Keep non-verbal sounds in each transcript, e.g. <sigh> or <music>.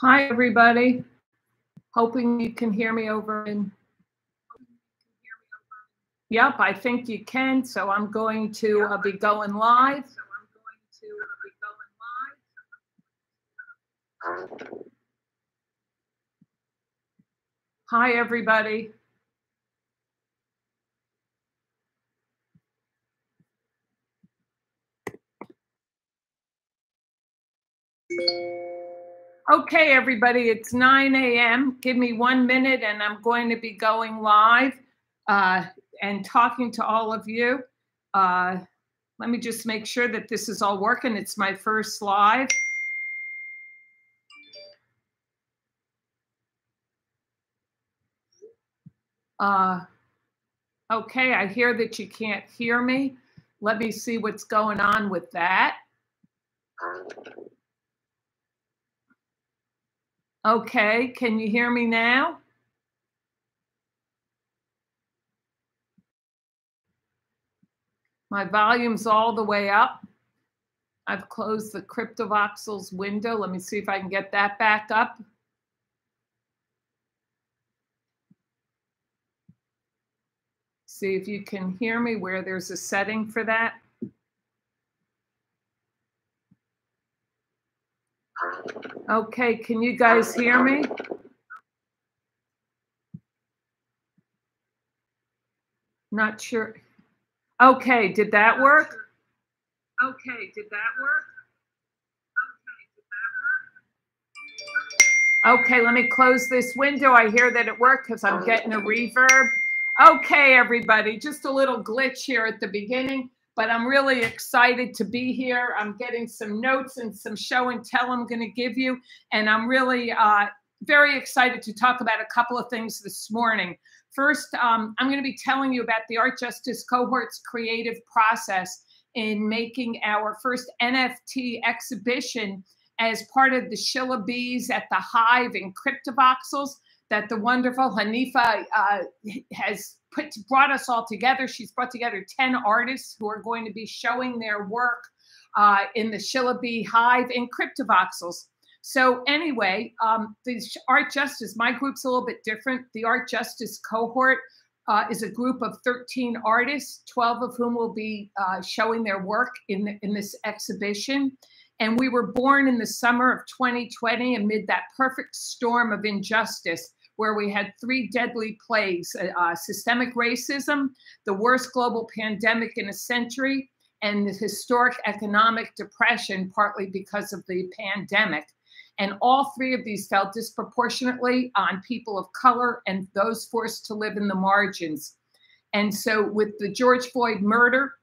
Hi, everybody. Hoping you can hear me over in. Yep, I think you can. So I'm going to uh, be going live. So I'm going to be going live. Hi, everybody. Okay, everybody, it's 9 a.m. Give me one minute and I'm going to be going live uh, and talking to all of you. Uh, let me just make sure that this is all working. It's my first live. Uh, okay, I hear that you can't hear me. Let me see what's going on with that. Okay, can you hear me now? My volume's all the way up. I've closed the CryptoVoxels window. Let me see if I can get that back up. See if you can hear me where there's a setting for that. Okay, can you guys hear me? Not sure. Okay, did that work? Okay, did that work? Okay, let me close this window. I hear that it worked because I'm getting a reverb. Okay, everybody, just a little glitch here at the beginning but I'm really excited to be here. I'm getting some notes and some show and tell I'm going to give you. And I'm really uh, very excited to talk about a couple of things this morning. First, um, I'm going to be telling you about the Art Justice Cohort's creative process in making our first NFT exhibition as part of the Shilla Bees at the Hive in CryptoVoxels that the wonderful Hanifah uh, has put brought us all together. She's brought together 10 artists who are going to be showing their work uh, in the Shilla Bee Hive in CryptoVoxels. So anyway, um, the Art Justice, my group's a little bit different. The Art Justice cohort uh, is a group of 13 artists, 12 of whom will be uh, showing their work in, the, in this exhibition. And we were born in the summer of 2020 amid that perfect storm of injustice where we had three deadly plagues uh, uh, systemic racism, the worst global pandemic in a century, and the historic economic depression, partly because of the pandemic. And all three of these fell disproportionately on people of color and those forced to live in the margins. And so, with the George Floyd murder,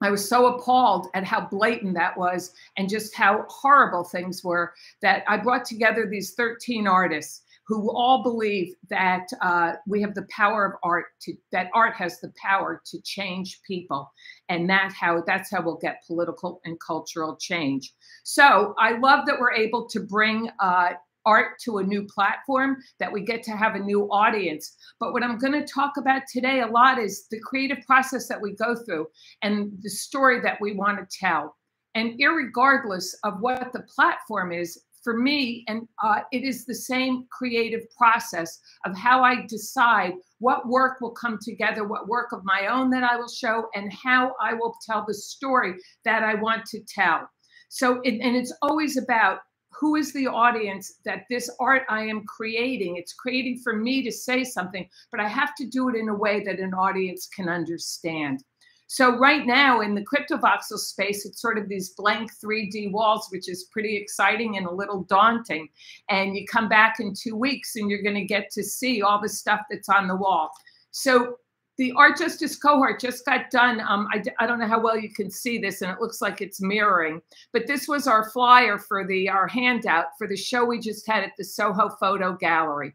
I was so appalled at how blatant that was and just how horrible things were that I brought together these 13 artists who all believe that uh, we have the power of art to that art has the power to change people. And that how that's how we'll get political and cultural change. So i love that we're able to bring uh, art to a new platform that we get to have a new audience. But what i'm going to talk about today a lot is the creative process that we go through and the story that we want to tell. And regardless of what the platform is for me, and uh, it is the same creative process of how I decide what work will come together, what work of my own that I will show, and how I will tell the story that I want to tell. So, it, and it's always about who is the audience that this art I am creating? It's creating for me to say something, but I have to do it in a way that an audience can understand. So right now in the CryptoVoxel space, it's sort of these blank 3D walls, which is pretty exciting and a little daunting. And you come back in two weeks and you're going to get to see all the stuff that's on the wall. So the Art Justice cohort just got done. Um, I, I don't know how well you can see this, and it looks like it's mirroring. But this was our flyer for the our handout for the show we just had at the Soho Photo Gallery,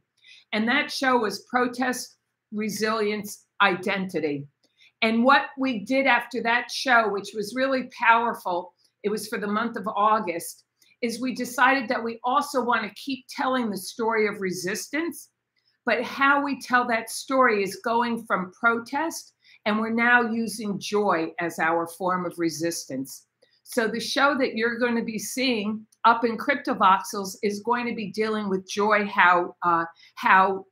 and that show was protest, resilience, identity. And what we did after that show, which was really powerful, it was for the month of August, is we decided that we also want to keep telling the story of resistance, but how we tell that story is going from protest, and we're now using joy as our form of resistance. So the show that you're going to be seeing up in Cryptovoxels is going to be dealing with joy, how uh, how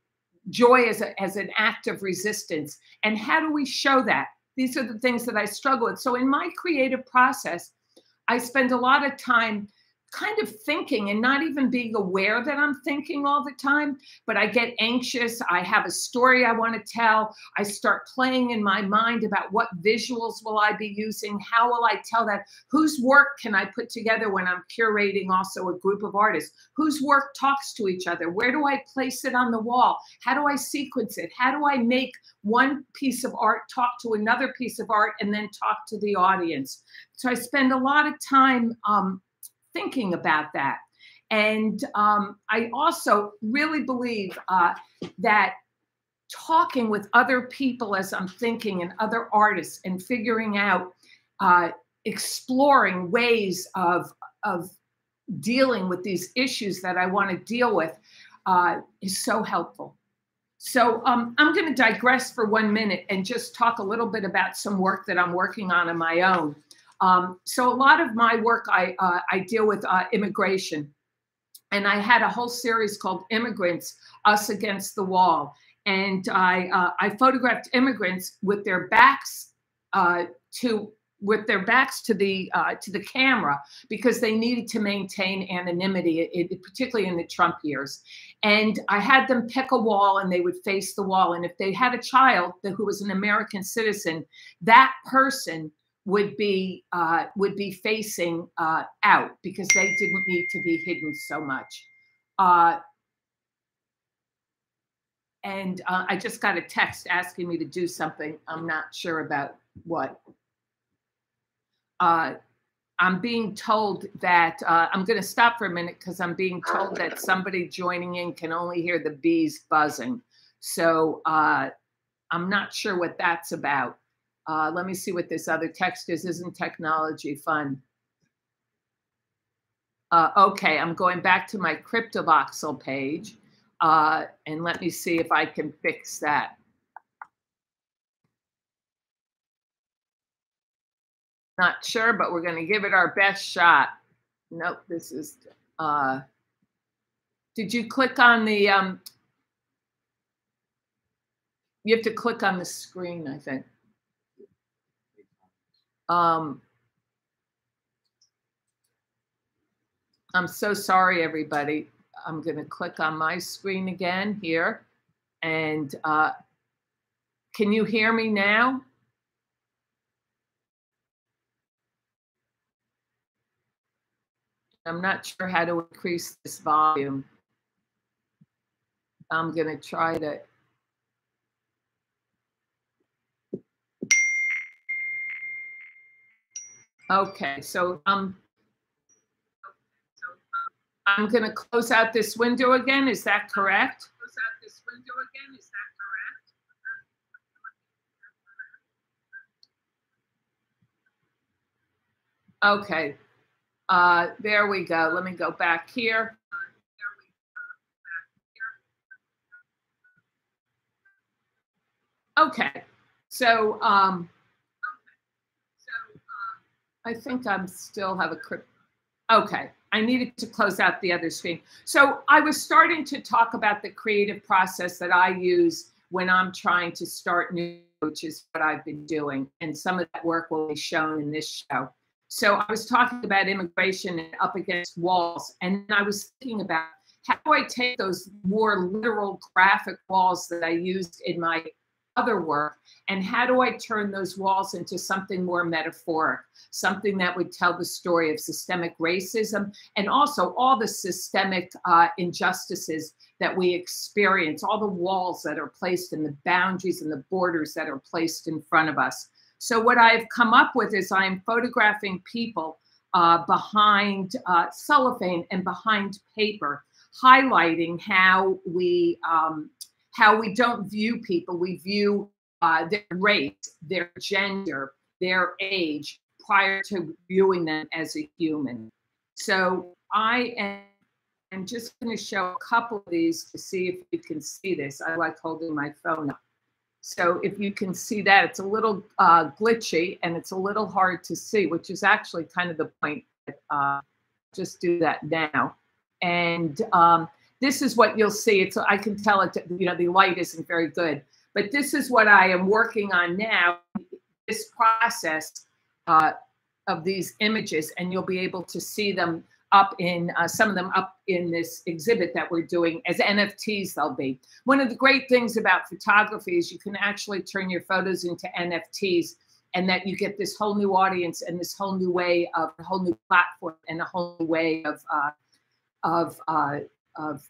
joy as, a, as an act of resistance, and how do we show that? These are the things that I struggle with. So in my creative process, I spend a lot of time kind of thinking and not even being aware that I'm thinking all the time, but I get anxious. I have a story I want to tell. I start playing in my mind about what visuals will I be using? How will I tell that? Whose work can I put together when I'm curating also a group of artists? Whose work talks to each other? Where do I place it on the wall? How do I sequence it? How do I make one piece of art talk to another piece of art and then talk to the audience? So I spend a lot of time um, thinking about that. And um, I also really believe uh, that talking with other people as I'm thinking and other artists and figuring out, uh, exploring ways of, of dealing with these issues that I want to deal with uh, is so helpful. So um, I'm going to digress for one minute and just talk a little bit about some work that I'm working on on my own. Um, so a lot of my work, I, uh, I deal with uh, immigration. And I had a whole series called Immigrants, Us Against the Wall. And I, uh, I photographed immigrants with their backs uh, to with their backs to the uh, to the camera because they needed to maintain anonymity, it, it, particularly in the Trump years. And I had them pick a wall, and they would face the wall. And if they had a child who was an American citizen, that person would be uh, would be facing uh, out because they didn't need to be hidden so much. Uh, and uh, I just got a text asking me to do something. I'm not sure about what. Uh, I'm being told that uh, I'm going to stop for a minute because I'm being told that somebody joining in can only hear the bees buzzing. So I'm not sure what that's about. Uh, let me see what this other text is. Isn't technology fun? Uh, okay, I'm going back to my CryptoVoxel page. Uh, and let me see if I can fix that. Not sure, but we're going to give it our best shot. Nope, this is. Uh, did you click on the? Um, you have to click on the screen, I think. Um, I'm so sorry, everybody. I'm going to click on my screen again here. And uh, can you hear me now? I'm not sure how to increase this volume. I'm going to try to Okay, so um, I'm going to close out this window again. Is that correct? Close out this window again. Is that correct? Okay. Uh, there we go. Let me go back here. Okay. So um, I think I'm still have a. Okay, I needed to close out the other screen. So I was starting to talk about the creative process that I use when I'm trying to start new, which is what I've been doing. And some of that work will be shown in this show. So I was talking about immigration and up against walls. And I was thinking about how do I take those more literal graphic walls that I used in my other work and how do I turn those walls into something more metaphoric, something that would tell the story of systemic racism and also all the systemic uh, injustices that we experience, all the walls that are placed and the boundaries and the borders that are placed in front of us. So what I've come up with is I'm photographing people uh, behind uh, cellophane and behind paper, highlighting how we um, how we don't view people. We view uh, their race, their gender, their age prior to viewing them as a human. So I am I'm just going to show a couple of these to see if you can see this. I like holding my phone up. So if you can see that, it's a little uh, glitchy and it's a little hard to see, which is actually kind of the point. Uh, just do that now. And um, this is what you'll see. It's I can tell it, you know, the light isn't very good, but this is what I am working on now, this process uh, of these images, and you'll be able to see them up in uh, some of them up in this exhibit that we're doing as NFTs they'll be. One of the great things about photography is you can actually turn your photos into NFTs and that you get this whole new audience and this whole new way of a whole new platform and a whole new way of uh, of, uh, of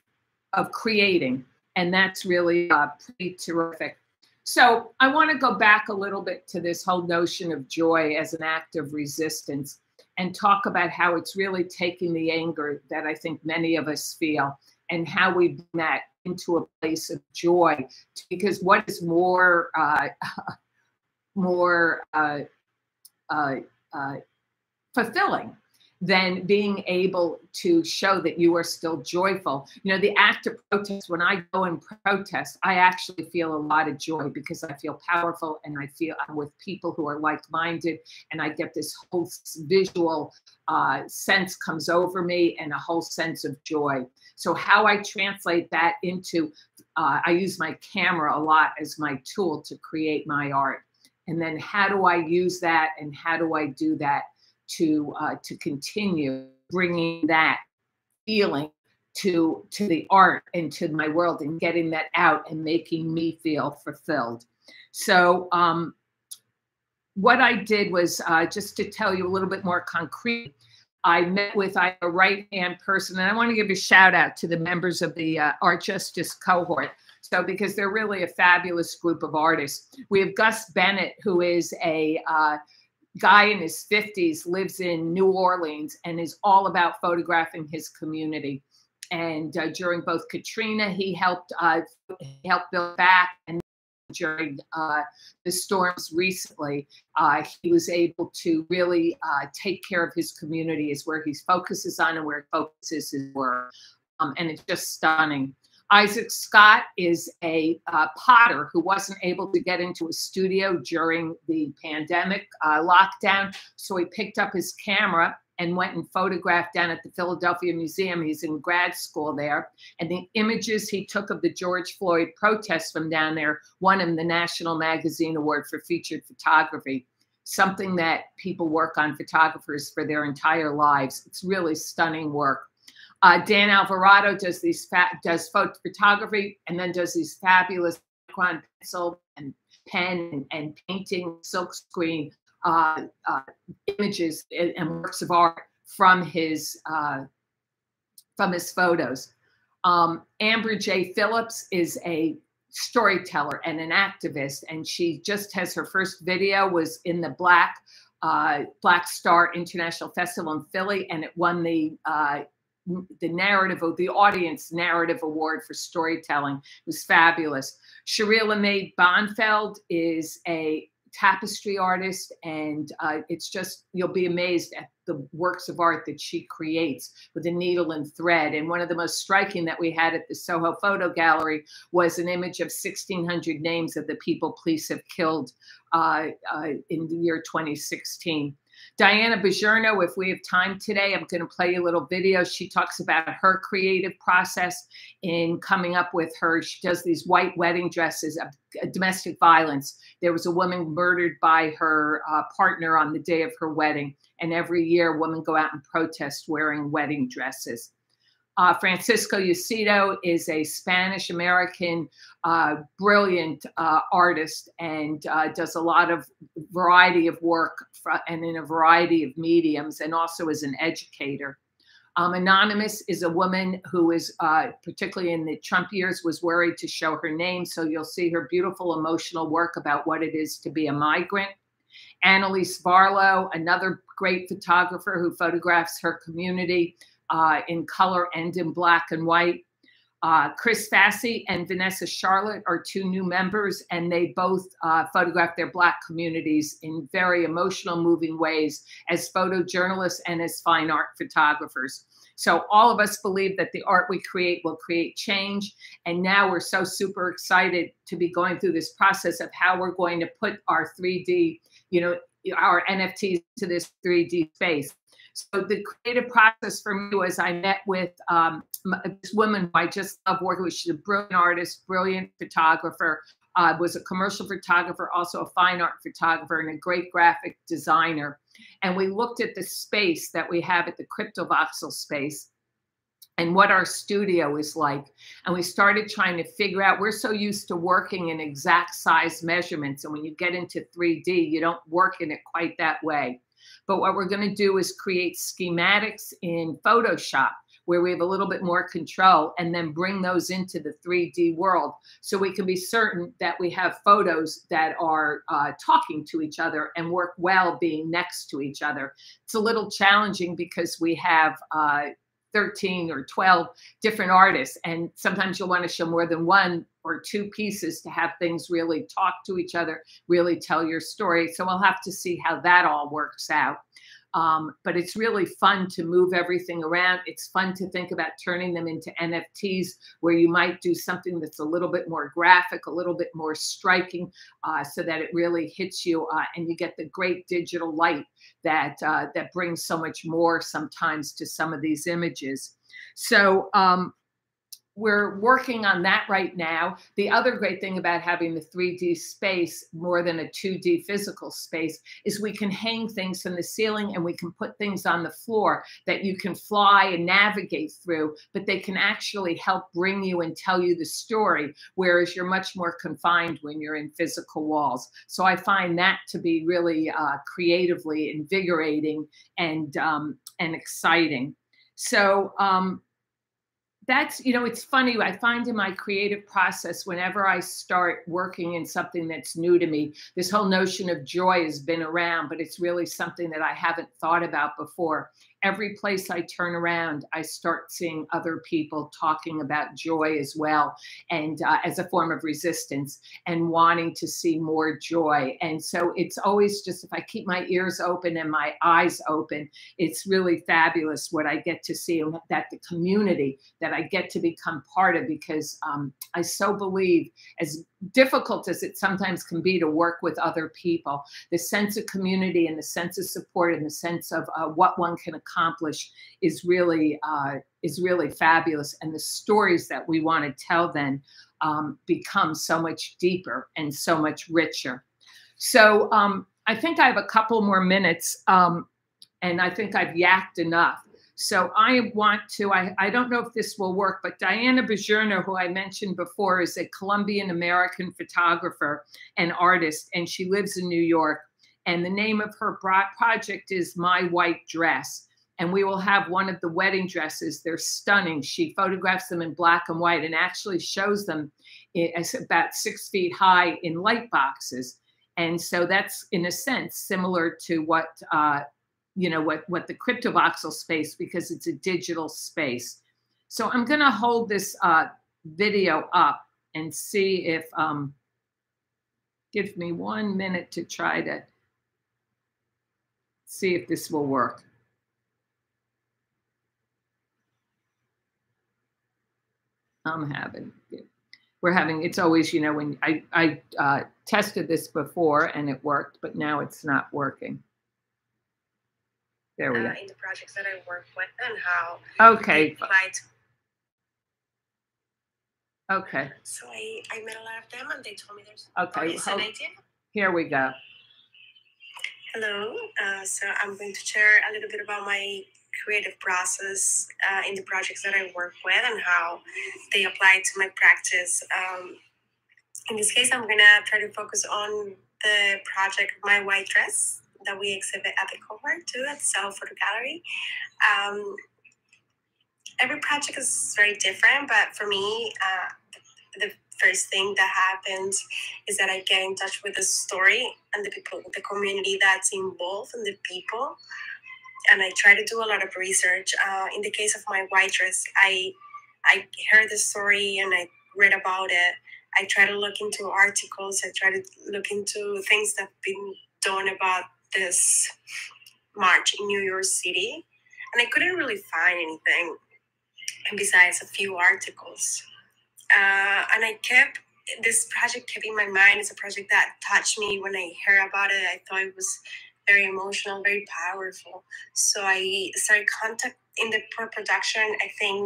of creating and that's really uh, pretty terrific. So I want to go back a little bit to this whole notion of joy as an act of resistance and talk about how it's really taking the anger that I think many of us feel and how we bring that into a place of joy. Because what is more, uh, <laughs> more uh, uh, uh fulfilling than being able to show that you are still joyful. You know, the act of protest, when I go and protest, I actually feel a lot of joy because I feel powerful and I feel I'm with people who are like minded and I get this whole visual uh, sense comes over me and a whole sense of joy. So, how I translate that into, uh, I use my camera a lot as my tool to create my art. And then, how do I use that and how do I do that? To uh, to continue bringing that feeling to to the art and to my world and getting that out and making me feel fulfilled. So um, what I did was uh, just to tell you a little bit more concrete. I met with a right hand person, and I want to give a shout out to the members of the uh, Art Justice cohort. So, because they're really a fabulous group of artists. We have Gus Bennett, who is a uh, guy in his 50s lives in New Orleans and is all about photographing his community. And uh, during both Katrina, he helped uh, he helped build back, and during uh, the storms recently, uh, he was able to really uh, take care of his community. Is where he focuses on and where he focuses his work, um, and it's just stunning. Isaac Scott is a uh, potter who wasn't able to get into a studio during the pandemic uh, lockdown. So he picked up his camera and went and photographed down at the Philadelphia Museum. He's in grad school there. And the images he took of the George Floyd protests from down there won him the National Magazine Award for featured photography. Something that people work on photographers for their entire lives. It's really stunning work. Uh, Dan Alvarado does these does photography and then does these fabulous pencil and pen and, and painting silkscreen uh, uh, images and, and, works of art from his uh, from his photos. Um, Amber J. Phillips is a storyteller and an activist, and she just has her first video was in the Black uh, Black Star International Festival in Philly, and it won the uh, the narrative of the audience narrative award for storytelling it was fabulous. Sharila Maid Bonfeld is a tapestry artist, and uh, it's just you'll be amazed at the works of art that she creates with a needle and thread. And one of the most striking that we had at the Soho Photo Gallery was an image of 1,600 names of the people police have killed uh, uh, in the year 2016. Diana Bajerno, if we have time today, I'm going to play a little video. She talks about her creative process in coming up with her. She does these white wedding dresses of uh, domestic violence. There was a woman murdered by her uh, partner on the day of her wedding. And every year, women go out and protest wearing wedding dresses. Uh, Francisco Ucito is a Spanish American, uh, brilliant uh, artist and uh, does a lot of variety of work for, and in a variety of mediums, and also as an educator. Um, Anonymous is a woman who is, uh, particularly in the Trump years, was worried to show her name. So you'll see her beautiful emotional work about what it is to be a migrant. Annalise Barlow, another great photographer who photographs her community uh, in color and in black and white. Uh, Chris Fassi and Vanessa Charlotte are two new members, and they both uh, photograph their Black communities in very emotional, moving ways as photojournalists and as fine art photographers. So all of us believe that the art we create will create change. And now we're so super excited to be going through this process of how we're going to put our 3D, you know, our NFTs to this 3D space. So the creative process for me was I met with um, this woman I just love working with. She's a brilliant artist, brilliant photographer, uh, was a commercial photographer, also a fine art photographer, and a great graphic designer. And we looked at the space that we have at the CryptoVoxel space and what our studio is like. And we started trying to figure out, we're so used to working in exact size measurements. And when you get into 3D, you don't work in it quite that way. But what we're going to do is create schematics in Photoshop where we have a little bit more control and then bring those into the 3D world so we can be certain that we have photos that are uh, talking to each other and work well being next to each other. It's a little challenging because we have uh, 13 or 12 different artists and sometimes you'll want to show more than one or two pieces to have things really talk to each other really tell your story. So we'll have to see how that all works out um, but it's really fun to move everything around. It's fun to think about turning them into NFTs where you might do something that's a little bit more graphic, a little bit more striking, uh, so that it really hits you uh, and you get the great digital light that uh, that brings so much more sometimes to some of these images. So um, we're working on that right now. The other great thing about having the 3D space more than a 2D physical space is we can hang things from the ceiling and we can put things on the floor that you can fly and navigate through, but they can actually help bring you and tell you the story, whereas you're much more confined when you're in physical walls. So I find that to be really uh, creatively invigorating and um, and exciting. So um, that's you know it's funny i find in my creative process whenever i start working in something that's new to me this whole notion of joy has been around but it's really something that i haven't thought about before every place I turn around, I start seeing other people talking about joy as well, and uh, as a form of resistance and wanting to see more joy. And so it's always just if I keep my ears open and my eyes open, it's really fabulous what I get to see and that the community that I get to become part of because um, I so believe as difficult as it sometimes can be to work with other people, the sense of community and the sense of support and the sense of uh, what one can accomplish is really uh, is really fabulous. And the stories that we want to tell then um, become so much deeper and so much richer. So um, I think I have a couple more minutes, um, and I think I've yacked enough. So I want to, I, I don't know if this will work, but Diana Bajerno, who I mentioned before, is a Colombian American photographer and artist, and she lives in New York. And the name of her project is My White Dress. And we will have one of the wedding dresses. They're stunning. She photographs them in black and white and actually shows them as about six feet high in light boxes. And so that's, in a sense, similar to what uh, you know what what the cryptovoxel space because it's a digital space. So i'm going to hold this uh, video up and see if um give me one minute to try to see if this will work. I'm having we're having it's always you know when i i uh, tested this before and it worked but now it's not working there we uh, go. In the projects that I work with and how okay. Okay. So I, I met a lot of them and they told me there's okay. idea. Here we go. Hello. Uh, so I'm going to share a little bit about my creative process uh, in the projects that I work with and how they apply to my practice. Um, in this case, I'm gonna try to focus on the project My White Dress that we exhibit at the cohort too at the Soho Photo Gallery. Um, every project is very different, but for me, uh, the first thing that happens is that I get in touch with the story and the people, the community that's involved and the people. And I try to do a lot of research. Uh, in the case of my white dress, I I heard the story and I read about it. I try to look into articles. I try to look into things that have been done about this march in New York City, and I couldn't really find anything besides a few articles. Uh, and I kept this project kept in my mind. It's a project that touched me when I heard about it. I thought it was very emotional, very powerful. So I started contact in the production. I think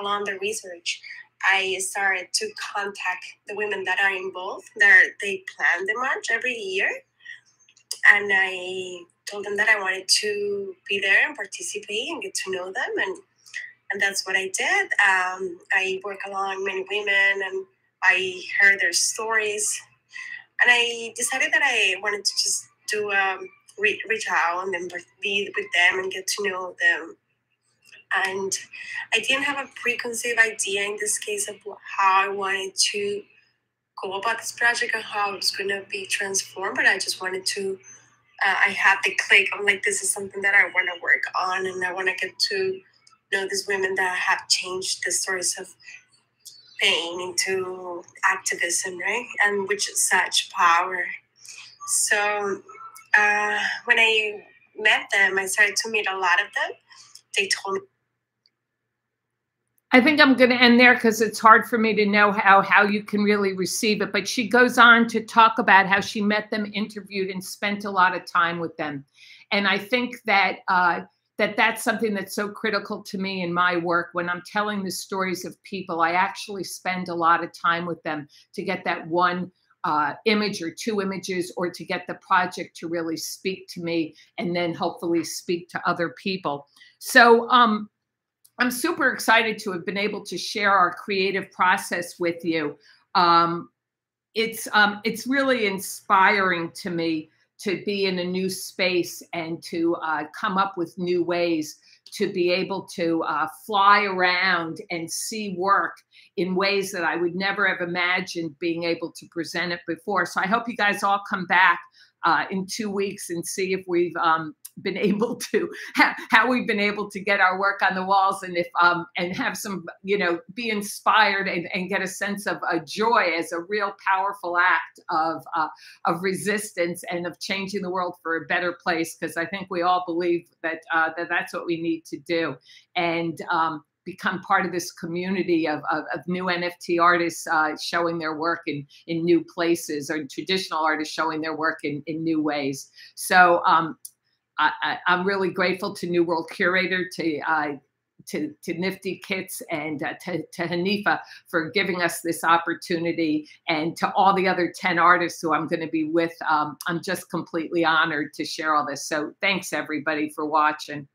along the research, I started to contact the women that are involved. That they plan the march every year, and I told them that I wanted to be there and participate and get to know them, and and that's what I did. Um, I work along many women, and I heard their stories, and I decided that I wanted to just do um, re- reach out and then be with them and get to know them. And I didn't have a preconceived idea in this case of how I wanted to go about this project and how it was going to be transformed, but I just wanted to. Uh, I had the click. I'm like, this is something that I want to work on, and I want to get to know these women that have changed the stories of pain into activism, right? And which is such power. So uh, when I met them, I started to meet a lot of them. They told me. I think I'm going to end there because it's hard for me to know how how you can really receive it. But she goes on to talk about how she met them, interviewed, and spent a lot of time with them. And I think that uh, that that's something that's so critical to me in my work when i'm telling the stories of people i actually spend a lot of time with them to get that one uh, image or two images or to get the project to really speak to me and then hopefully speak to other people so um, i'm super excited to have been able to share our creative process with you um, it's um, it's really inspiring to me to be in a new space and to uh, come up with new ways to be able to uh, fly around and see work in ways that I would never have imagined being able to present it before. So I hope you guys all come back uh, in two weeks and see if we've um, been <laughs> able to how we've been able to get our work on the walls and if um and have some you know be inspired and, and get a sense of a joy as a real powerful act of uh, of resistance and of changing the world for a better place because I think we all believe that uh, that that's what we need to do and um, become part of this community of, of, of new NFT artists uh, showing their work in, in new places or traditional artists showing their work in, in new ways. So um, I, am really grateful to New World Curator, to uh, to, to NiftyKits and uh, to, to Hanifah for giving us this opportunity, and to all the other 10 artists who I'm going to be with. Um, I'm just completely honored to share all this. So thanks, everybody, for watching.